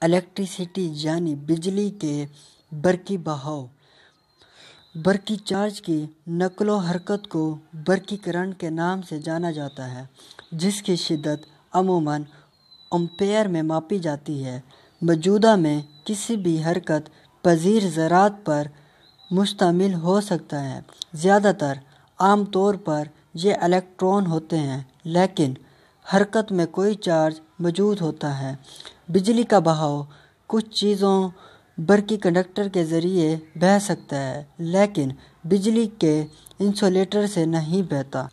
Electricity یعنی بجلی کے برقی بہاؤ۔ برقی چارج کی نقل و حرکت کو برقی کرنٹ کے نام سے جانا جاتا ہے، جس کی شدت عموماً امپیئر میں ماپی جاتی ہے۔ موجودہ میں کسی بھی حرکت پذیر ذرات پر مشتمل ہو سکتا ہے۔ زیادہ تر عام طور پر یہ الیکٹران ہوتے ہیں، لیکن حرکت میں کوئی چارج موجود ہوتا ہے۔ بجلی کا بہاؤ کچھ چیزوں برقی کنڈکٹر کے ذریعے بہہ سکتا ہے، لیکن بجلی کے انسولیٹر سے نہیں بہتا۔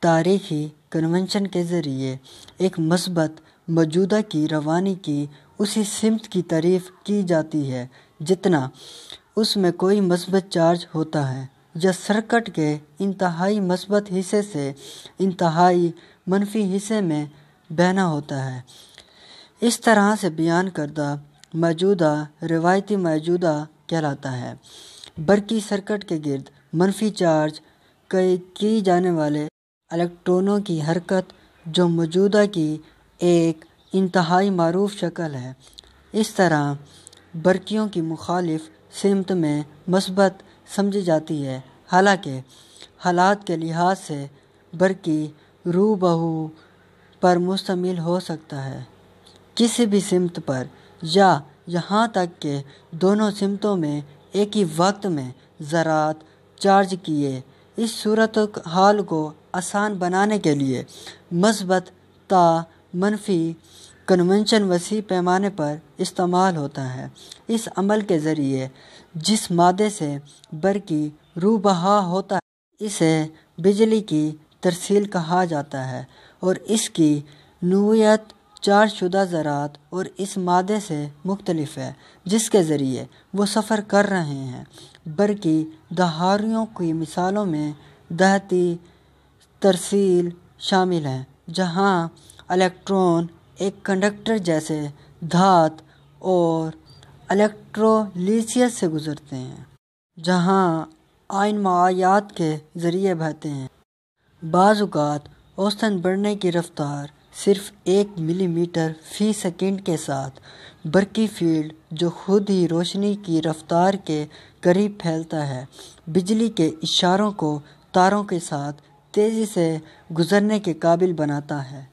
تاریخی کنونشن کے ذریعے ایک مثبت موجودہ کی روانی کی اسی سمت کی تعریف کی جاتی ہے جتنا اس میں کوئی مثبت چارج ہوتا ہے۔ یا سرکٹ کے انتہائی مثبت حصے سے انتہائی منفی حصے میں بہنا ہوتا ہے۔ اس طرح سے بیان کردہ موجودہ روایتی موجودہ کہلاتا ہے۔ برقی سرکٹ کے گرد منفی چارج کی جانے والے الیکٹرانوں کی حرکت جو موجودہ کی ایک انتہائی معروف شکل ہے۔ اس طرح برقیوں کی مخالف سمت میں مثبت سمجھی جاتی ہے۔ حالانکہ حالات کے لحاظ سے برقی رو بہو پر مشتمل ہو سکتا ہے۔ کسی بھی سمت پر یا یہاں تک کہ دونوں سمتوں میں ایک ہی وقت میں ذرات چارج کیے، اس صورتحال کو آسان بنانے کے لیے مثبت تا منفی کنونشن وسیع پیمانے پر استعمال ہوتا ہے۔ اس عمل کے ذریعے جس مادے سے برقی رو بہا ہوتا ہے، اسے بجلی کی ترسیل کہا جاتا ہے اور اس کی نوعیت چارج شدہ ذرات اور اس مادے سے مختلف ہے، جس کے ذریعے وہ سفر کر رہے ہیں۔ برقی دہاریوں کی مثالوں میں دہتی ترسیل شامل ہے جہاں الیکٹران ایک کنڈکٹر جیسے دھات اور الیکٹرولیسس سے گزرتے ہیں، جہاں آئن مائعات کے ذریعے بہتے ہیں۔ بعض اوقات اوسطاً بڑھنے کی رفتار صرف ایک ملی میٹر فی سیکنڈ کے ساتھ، برقی فیلڈ جو خود ہی روشنی کی رفتار کے قریب پھیلتا ہے، بجلی کے اشاروں کو تاروں کے ساتھ تیزی سے گزرنے کے قابل بناتا ہے۔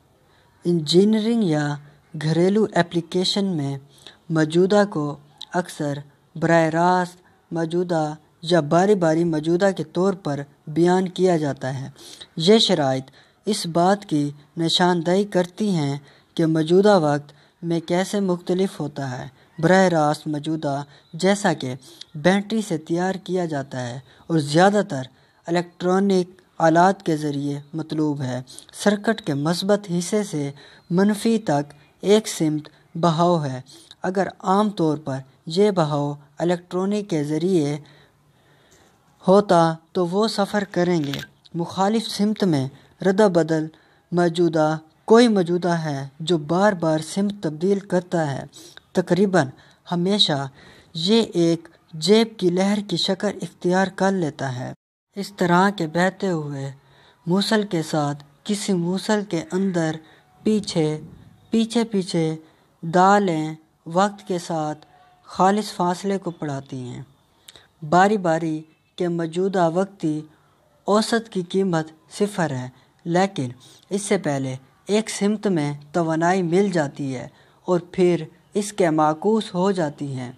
انجینئرنگ یا گھریلو ایپلیکیشن میں موجودہ کو اکثر براہ راست موجودہ یا باری باری موجودہ کے طور پر بیان کیا جاتا ہے۔ یہ شرائط اس بات کی نشاندہی کرتی ہیں کہ موجودہ وقت میں کیسے مختلف ہوتا ہے۔ براہ راست موجودہ جیسا کہ بیٹری سے تیار کیا جاتا ہے اور زیادہ تر الیکٹرانک آلات کے ذریعے مطلوب ہے۔ سرکٹ کے مثبت حصے سے منفی تک ایک سمت بہاؤ ہے۔ اگر عام طور پر یہ بہاؤ الیکٹرانک کے ذریعے ہوتا تو وہ سفر کریں گے۔ مخالف سمت میں رد بدل موجودہ، کوئی موجودہ ہے جو بار بار سمت تبدیل کرتا ہے۔ تقریباً ہمیشہ یہ ایک جیب کی لہر کی شکل اختیار کر لیتا ہے۔ اس طرح کے بہتے ہوئے موصل کے ساتھ کسی موصل کے اندر پیچھے پیچھے پیچھے دالیں وقت کے ساتھ خالص فاصلے کو بڑھاتی ہیں۔ باری باری کے موجودہ وقتی اوسط کی قیمت صفر ہے، لیکن اس سے پہلے ایک سمت میں توانائی مل جاتی ہے اور پھر اس کے معکوس ہو جاتی ہے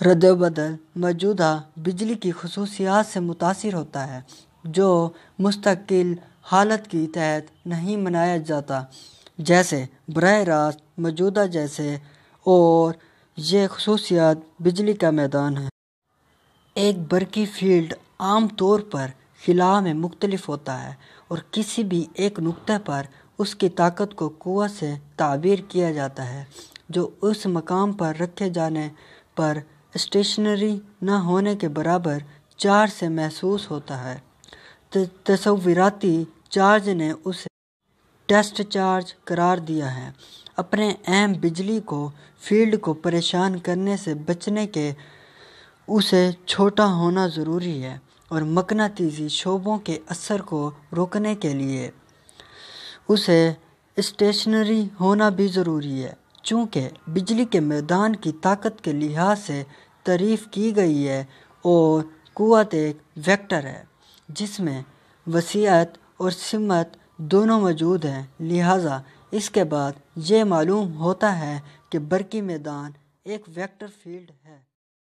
رد و بدل موجودہ بجلی کی خصوصیات سے متاثر ہوتا ہے، جو مستقل حالت کے تحت نہیں منایا جاتا۔ جیسے براہ راست موجودہ جیسے اور یہ خصوصیات بجلی کا میدان ہے۔ ایک برقی فیلڈ عام طور پر خلا میں مختلف ہوتا ہے اور کسی بھی ایک نقطہ پر اس کی طاقت کو قوت سے تعبیر کیا جاتا ہے، جو اس مقام پر رکھے جانے پر اسٹیشنری نہ ہونے کے برابر چارج سے محسوس ہوتا ہے۔ تصوراتی چارج نے اسے ٹیسٹ چارج قرار دیا ہے۔ اپنے اہم بجلی کو، فیلڈ کو پریشان کرنے سے بچنے کے اسے چھوٹا ہونا ضروری ہے اور مقناطیسی شعبوں کے اثر کو روکنے کے لیے اسے اسٹیشنری ہونا بھی ضروری ہے۔ چونکہ بجلی کے میدان کی طاقت کے لحاظ سے تعریف کی گئی ہے اور قوت ایک ویکٹر ہے، جس میں وسیعت اور سمت دونوں موجود ہیں۔ لہٰذا اس کے بعد یہ معلوم ہوتا ہے کہ برقی میدان ایک ویکٹر فیلڈ ہے۔